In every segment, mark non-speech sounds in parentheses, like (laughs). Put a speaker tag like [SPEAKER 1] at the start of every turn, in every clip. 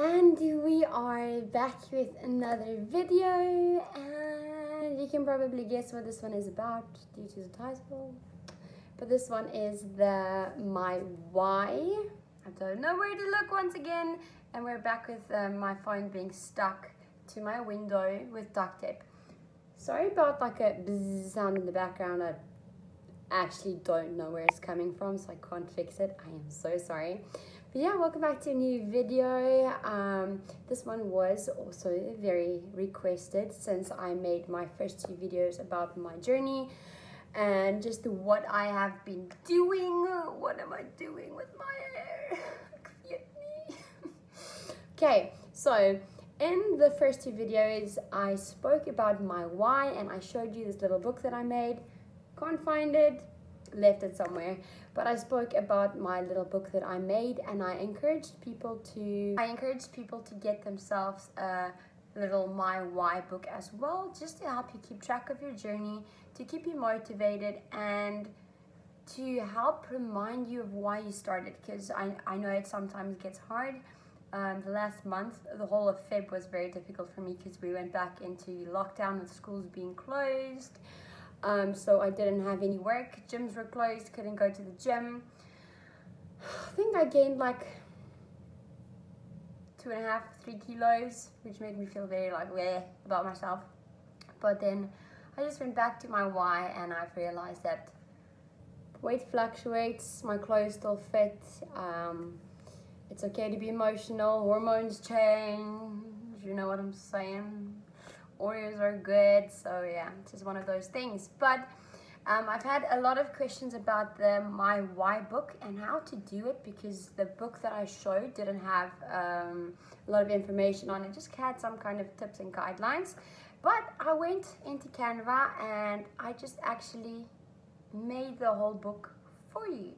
[SPEAKER 1] And we are back with another video and you can probably guess what this one is about due to the title. But this one is the my why. I don't know where to look once again and we're back with uh, my phone being stuck to my window with duct tape. Sorry about like a bzzz sound in the background. I actually don't know where it's coming from so I can't fix it. I am so sorry. Yeah, welcome back to a new video. Um, this one was also very requested since I made my first two videos about my journey and just what I have been doing. What am I doing with my hair? (laughs) (laughs) okay, so in the first two videos, I spoke about my why and I showed you this little book that I made. Can't find it, left it somewhere. But I spoke about my little book that I made and I encouraged people to I encouraged people to get themselves a little my why book as well just to help you keep track of your journey to keep you motivated and to help remind you of why you started. Because I, I know it sometimes gets hard. Um, the last month the whole of Feb was very difficult for me because we went back into lockdown with schools being closed um, so I didn't have any work. Gyms were closed, couldn't go to the gym. I think I gained like two and a half, three kilos, which made me feel very like bleh about myself. But then I just went back to my why and I've realized that weight fluctuates, my clothes still fit, um, it's okay to be emotional, hormones change, you know what I'm saying? Oreos are good. So yeah, it's just one of those things. But um, I've had a lot of questions about the My Why book and how to do it because the book that I showed didn't have um, a lot of information on it, just had some kind of tips and guidelines. But I went into Canva and I just actually made the whole book for you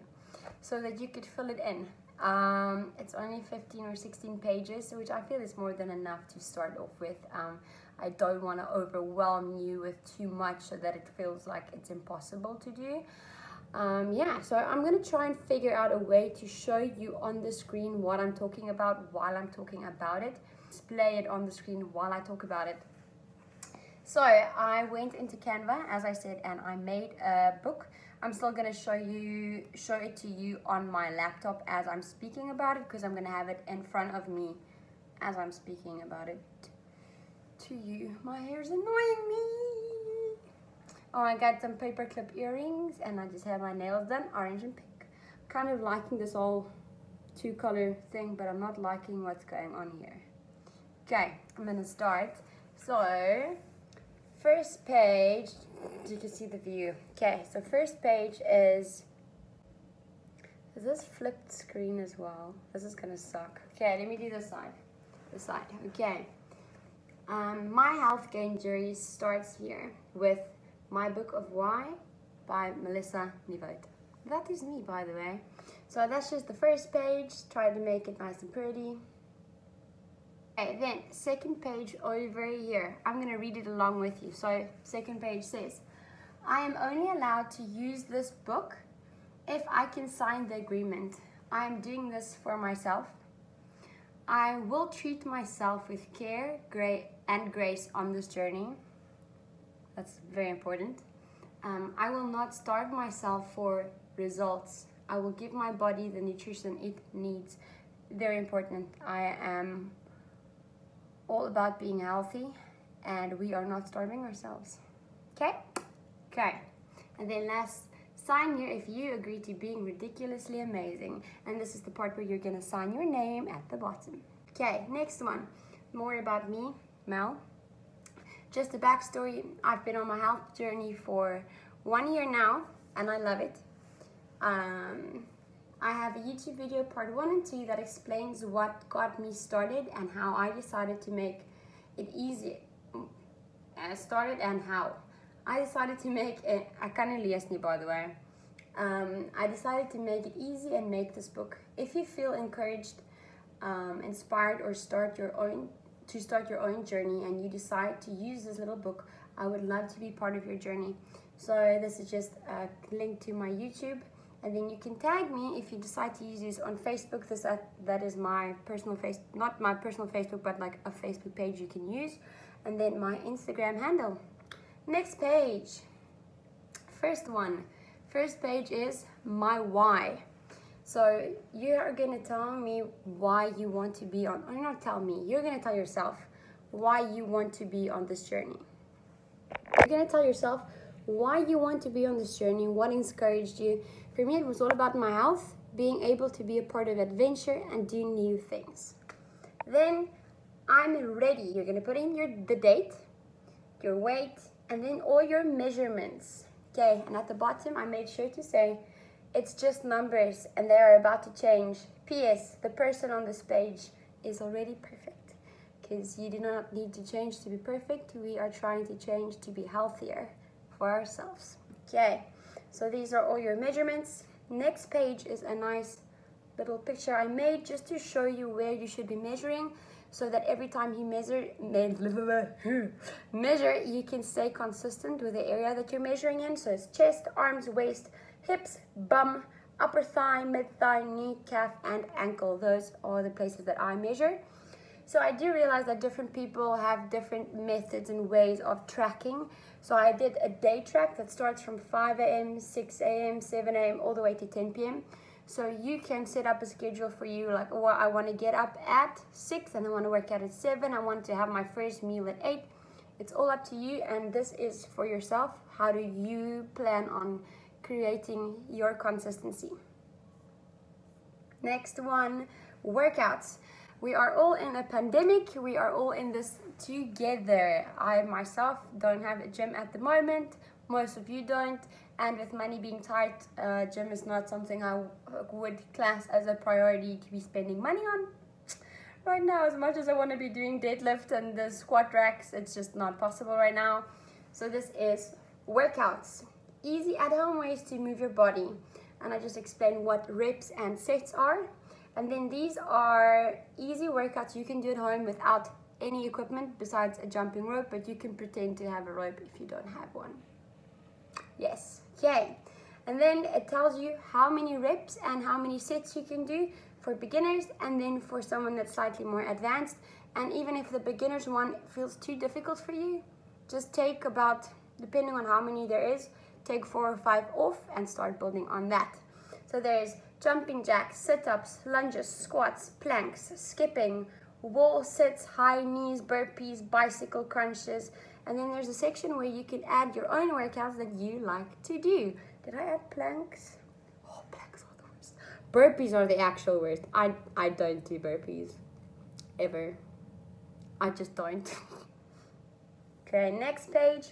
[SPEAKER 1] so that you could fill it in. Um, it's only 15 or 16 pages, which I feel is more than enough to start off with. Um, I don't want to overwhelm you with too much so that it feels like it's impossible to do. Um, yeah, so I'm going to try and figure out a way to show you on the screen what I'm talking about while I'm talking about it. Display it on the screen while I talk about it. So I went into Canva, as I said, and I made a book. I'm still going to show you, show it to you on my laptop as I'm speaking about it because I'm going to have it in front of me as I'm speaking about it to you. My hair's annoying me. Oh, I got some paperclip earrings and I just have my nails done, orange and pink. Kind of liking this all two color thing, but I'm not liking what's going on here. Okay, I'm gonna start. So, first page, you can see the view. Okay, so first page is, is this flipped screen as well? This is gonna suck. Okay, let me do this side. This side, okay. Um, my health gain journey starts here with My Book of Why by Melissa Nieuwoudt. That is me, by the way. So that's just the first page. Try to make it nice and pretty. Okay, then second page over here. I'm going to read it along with you. So second page says, I am only allowed to use this book if I can sign the agreement. I am doing this for myself. I will treat myself with care, great and grace on this journey. That's very important. Um, I will not starve myself for results. I will give my body the nutrition it needs. Very important. I am all about being healthy and we are not starving ourselves. Okay? Okay. And then last, sign here if you agree to being ridiculously amazing. And this is the part where you're gonna sign your name at the bottom. Okay, next one. More about me. Mel. Just a backstory, I've been on my health journey for one year now and I love it. Um, I have a YouTube video part one and two that explains what got me started and how I decided to make it easy. Uh, started and how. I decided to make it, I of lees by the way. Um, I decided to make it easy and make this book. If you feel encouraged, um, inspired or start your own to start your own journey and you decide to use this little book, I would love to be part of your journey. So this is just a link to my YouTube and then you can tag me if you decide to use this on Facebook. This that, that is my personal face, not my personal Facebook, but like a Facebook page you can use, and then my Instagram handle. Next page, first one, first page is my why. So you are gonna tell me why you want to be on, or not tell me, you're gonna tell yourself why you want to be on this journey. You're gonna tell yourself why you want to be on this journey, what encouraged you. For me, it was all about my health, being able to be a part of adventure and do new things. Then I'm ready. You're gonna put in your the date, your weight, and then all your measurements. Okay, and at the bottom, I made sure to say it's just numbers and they are about to change. P.S. The person on this page is already perfect because you do not need to change to be perfect. We are trying to change to be healthier for ourselves. Okay, so these are all your measurements. Next page is a nice little picture I made just to show you where you should be measuring so that every time you measure, measure, you can stay consistent with the area that you're measuring in. So it's chest, arms, waist, hips, bum, upper thigh, mid thigh, knee, calf, and ankle. Those are the places that I measure. So I do realize that different people have different methods and ways of tracking. So I did a day track that starts from 5 a.m., 6 a.m., 7 a.m., all the way to 10 p.m. So you can set up a schedule for you, like, oh, I want to get up at 6 and I want to work out at 7. I want to have my first meal at 8. It's all up to you, and this is for yourself. How do you plan on creating your consistency? Next one, workouts. We are all in a pandemic. We are all in this together. I myself don't have a gym at the moment. Most of you don't. And with money being tight, uh, gym is not something I would class as a priority to be spending money on. Right now, as much as I want to be doing deadlift and the squat racks, it's just not possible right now. So this is workouts. Easy at home ways to move your body. And I just explained what reps and sets are. And then these are easy workouts you can do at home without any equipment besides a jumping rope, but you can pretend to have a rope if you don't have one. Yes, okay. And then it tells you how many reps and how many sets you can do for beginners and then for someone that's slightly more advanced. And even if the beginner's one feels too difficult for you, just take about, depending on how many there is, take four or five off and start building on that. So there's jumping jacks, sit-ups, lunges, squats, planks, skipping, wall sits, high knees, burpees, bicycle crunches, and then there's a section where you can add your own workouts that you like to do. Did I add planks? Oh, planks are the worst. Burpees are the actual worst. I, I don't do burpees. Ever. I just don't. (laughs) okay, next page.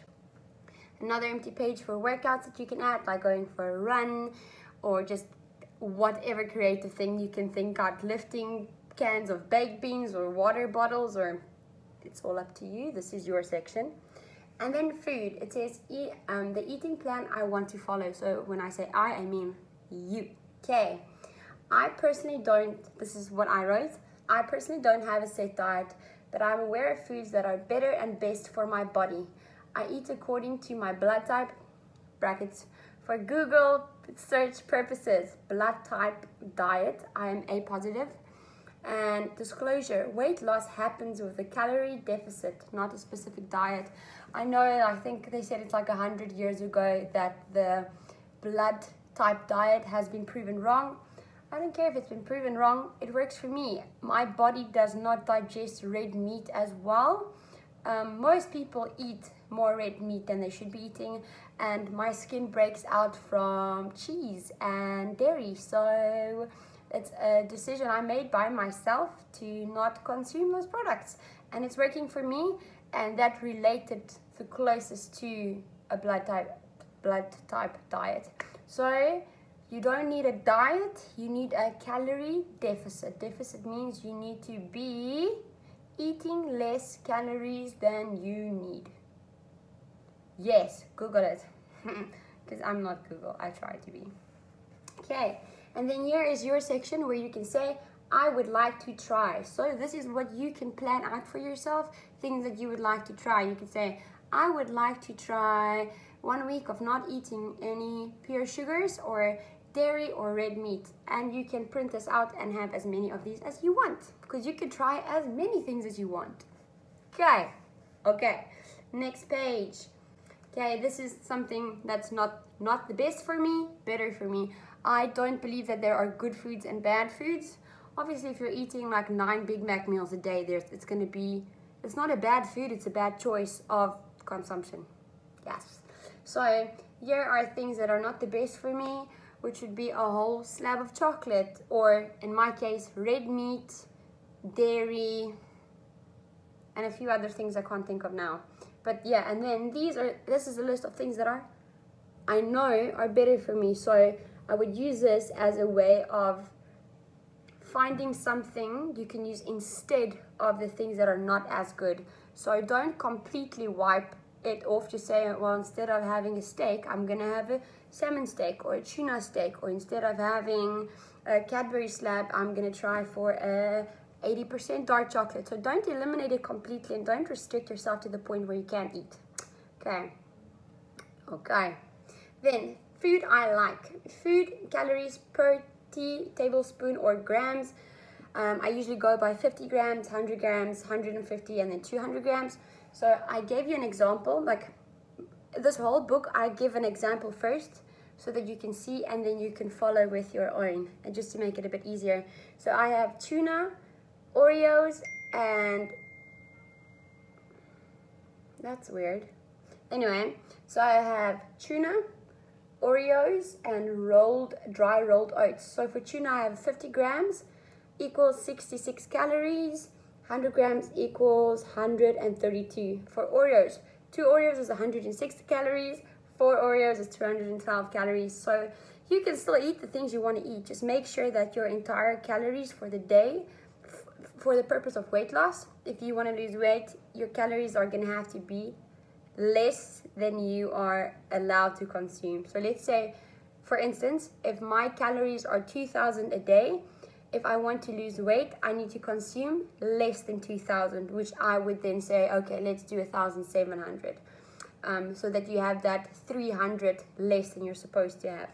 [SPEAKER 1] Another empty page for workouts that you can add, like going for a run or just whatever creative thing you can think of, lifting cans of baked beans or water bottles or it's all up to you. This is your section. And then food, it says eat, um, the eating plan I want to follow. So when I say I, I mean you. Okay, I personally don't, this is what I wrote. I personally don't have a set diet, but I'm aware of foods that are better and best for my body. I eat according to my blood type, brackets, for Google search purposes, blood type diet, I am A positive. And disclosure, weight loss happens with a calorie deficit, not a specific diet. I know, I think they said it's like 100 years ago that the blood type diet has been proven wrong. I don't care if it's been proven wrong, it works for me. My body does not digest red meat as well. Um, most people eat more red meat than they should be eating. And my skin breaks out from cheese and dairy. So it's a decision I made by myself to not consume those products. And it's working for me and that related the closest to a blood type blood type diet. So you don't need a diet you need a calorie deficit. Deficit means you need to be eating less calories than you need yes google it (laughs) because i'm not google i try to be okay and then here is your section where you can say, I would like to try. So this is what you can plan out for yourself, things that you would like to try. You can say, I would like to try one week of not eating any pure sugars or dairy or red meat. And you can print this out and have as many of these as you want because you can try as many things as you want. Okay, okay, next page. Okay, this is something that's not, not the best for me, better for me. I don't believe that there are good foods and bad foods. Obviously, if you're eating like nine Big Mac meals a day, there's, it's going to be, it's not a bad food, it's a bad choice of consumption. Yes. So here are things that are not the best for me, which would be a whole slab of chocolate, or in my case, red meat, dairy, and a few other things I can't think of now. But yeah, and then these are, this is a list of things that are, I know are better for me. So I would use this as a way of finding something you can use instead of the things that are not as good. So don't completely wipe it off to say, well, instead of having a steak, I'm going to have a salmon steak or a tuna steak, or instead of having a Cadbury slab, I'm going to try for a 80% dark chocolate. So don't eliminate it completely and don't restrict yourself to the point where you can't eat. Okay. Okay. Then, food I like. Food calories per tea tablespoon or grams. Um, I usually go by 50 grams, 100 grams, 150, and then 200 grams. So I gave you an example, like this whole book, I give an example first so that you can see and then you can follow with your own and just to make it a bit easier. So I have tuna, Oreos, and that's weird. Anyway, so I have tuna, Oreos, and rolled, dry rolled oats. So for tuna, I have 50 grams equals 66 calories. 100 grams equals 132. For Oreos, two Oreos is 160 calories. Four Oreos is 212 calories. So you can still eat the things you want to eat. Just make sure that your entire calories for the day for the purpose of weight loss, if you want to lose weight, your calories are going to have to be less than you are allowed to consume. So let's say, for instance, if my calories are 2000 a day, if I want to lose weight, I need to consume less than 2000, which I would then say, okay, let's do 1700. Um, so that you have that 300 less than you're supposed to have.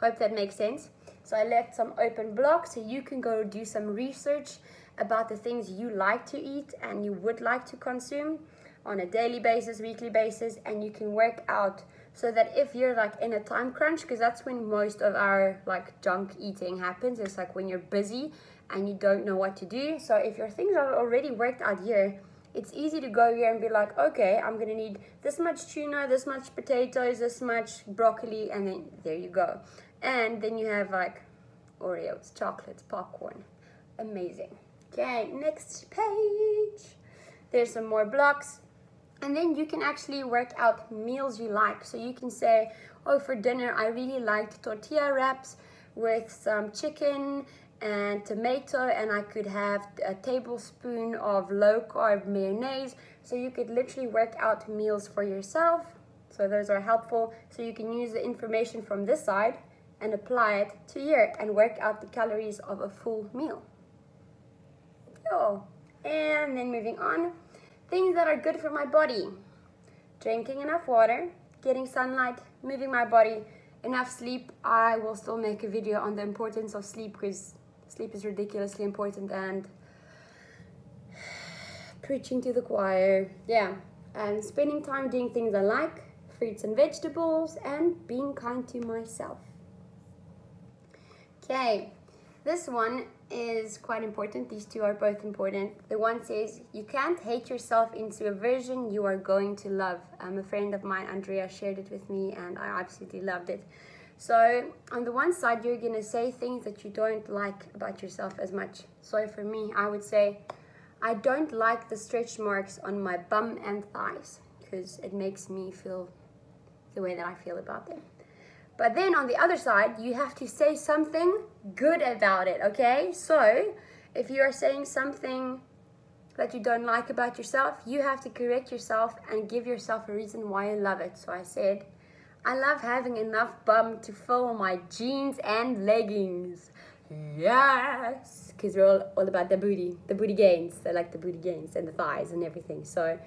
[SPEAKER 1] Hope that makes sense. So I left some open blocks so you can go do some research about the things you like to eat and you would like to consume on a daily basis, weekly basis, and you can work out so that if you're like in a time crunch, because that's when most of our like junk eating happens, it's like when you're busy and you don't know what to do. So if your things are already worked out here, it's easy to go here and be like, okay, I'm gonna need this much tuna, this much potatoes, this much broccoli, and then there you go. And then you have like Oreos, chocolates, popcorn. Amazing. Okay, next page. There's some more blocks. And then you can actually work out meals you like. So you can say, oh, for dinner, I really liked tortilla wraps with some chicken and tomato and I could have a tablespoon of low carb mayonnaise. So you could literally work out meals for yourself. So those are helpful. So you can use the information from this side and apply it to here and work out the calories of a full meal. And then moving on, things that are good for my body. Drinking enough water, getting sunlight, moving my body, enough sleep. I will still make a video on the importance of sleep because sleep is ridiculously important and (sighs) preaching to the choir. Yeah, and spending time doing things I like, fruits and vegetables, and being kind to myself. Okay, this one is quite important. These two are both important. The one says, you can't hate yourself into a version you are going to love. Um, a friend of mine, Andrea, shared it with me and I absolutely loved it. So on the one side, you're going to say things that you don't like about yourself as much. So for me, I would say, I don't like the stretch marks on my bum and thighs because it makes me feel the way that I feel about them. But then on the other side, you have to say something good about it, okay? So if you are saying something that you don't like about yourself, you have to correct yourself and give yourself a reason why you love it. So I said, I love having enough bum to fill my jeans and leggings. Yes! Because we're all, all about the booty, the booty gains. I like the booty gains and the thighs and everything. So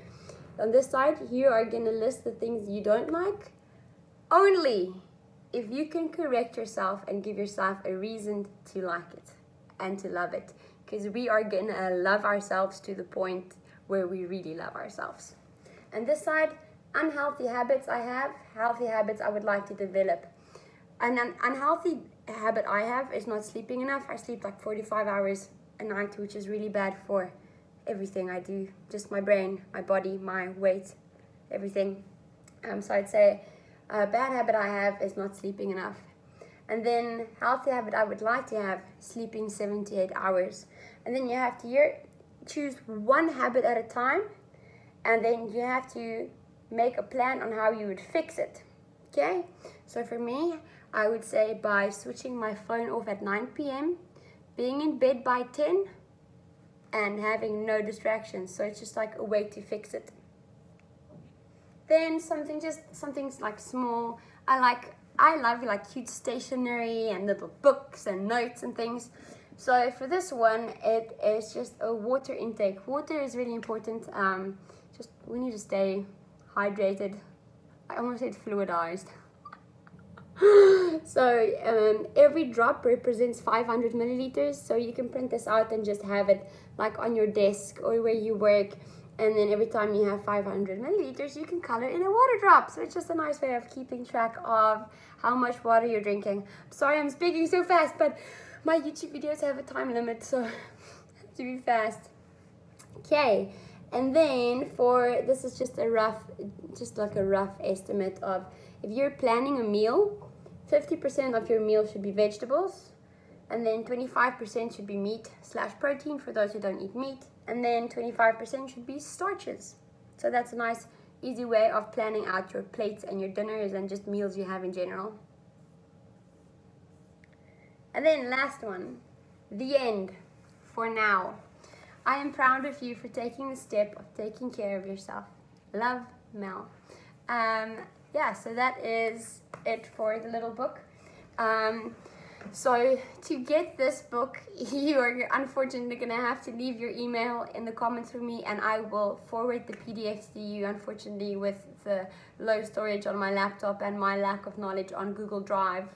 [SPEAKER 1] on this side, you are going to list the things you don't like only if you can correct yourself and give yourself a reason to like it and to love it, because we are gonna love ourselves to the point where we really love ourselves. And this side, unhealthy habits I have, healthy habits I would like to develop. And an unhealthy habit I have is not sleeping enough. I sleep like 45 hours a night, which is really bad for everything I do. Just my brain, my body, my weight, everything. Um, so I'd say a bad habit I have is not sleeping enough. And then healthy habit I would like to have, sleeping 78 hours. And then you have to choose one habit at a time. And then you have to make a plan on how you would fix it. Okay? So for me, I would say by switching my phone off at 9 p.m., being in bed by 10, and having no distractions. So it's just like a way to fix it. Then something just something's like small. I like I love like cute stationery and little books and notes and things. So for this one, it is just a water intake. Water is really important. Um, just we need to stay hydrated. I almost said fluidized. (laughs) so um, every drop represents 500 milliliters so you can print this out and just have it like on your desk or where you work and then every time you have 500 milliliters you can color in a water drop. So it's just a nice way of keeping track of how much water you're drinking. Sorry i'm speaking so fast but my youtube videos have a time limit so (laughs) to be fast. Okay and then for this is just a rough just like a rough estimate of if you're planning a meal 50% of your meal should be vegetables, and then 25% should be meat slash protein for those who don't eat meat, and then 25% should be starches. So that's a nice, easy way of planning out your plates and your dinners and just meals you have in general. And then last one, the end, for now. I am proud of you for taking the step of taking care of yourself. Love, Mel. Um, yeah, so that is it for the little book. Um, so to get this book, (laughs) you are unfortunately gonna have to leave your email in the comments for me and I will forward the PDF to you, unfortunately with the low storage on my laptop and my lack of knowledge on Google Drive.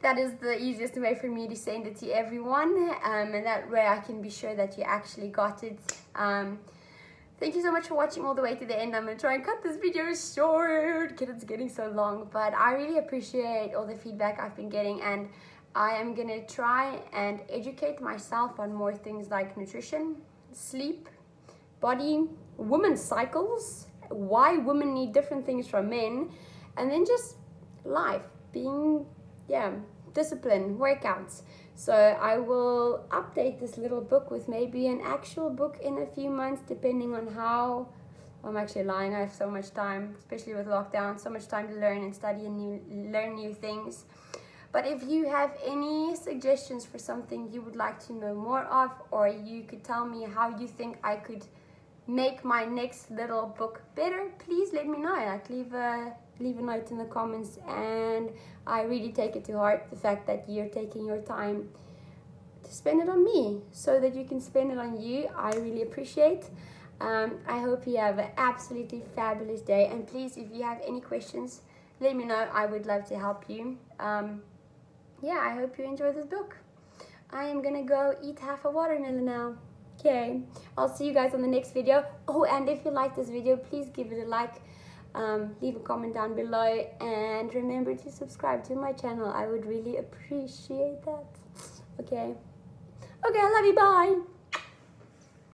[SPEAKER 1] That is the easiest way for me to send it to everyone um, and that way I can be sure that you actually got it. Um, Thank you so much for watching all the way to the end. I'm going to try and cut this video short because it's getting so long. But I really appreciate all the feedback I've been getting and I am going to try and educate myself on more things like nutrition, sleep, body, women's cycles, why women need different things from men, and then just life, being, yeah, discipline, workouts. So I will update this little book with maybe an actual book in a few months, depending on how, I'm actually lying, I have so much time, especially with lockdown, so much time to learn and study and new, learn new things. But if you have any suggestions for something you would like to know more of, or you could tell me how you think I could make my next little book better, please let me know. Like leave a leave a note in the comments and I really take it to heart the fact that you're taking your time to spend it on me so that you can spend it on you. I really appreciate. Um, I hope you have an absolutely fabulous day and please if you have any questions let me know. I would love to help you. Um, yeah, I hope you enjoy this book. I am gonna go eat half a watermelon now. Okay, I'll see you guys on the next video. Oh, and if you like this video, please give it a like um, leave a comment down below and remember to subscribe to my channel. I would really appreciate that. Okay. Okay I love you. Bye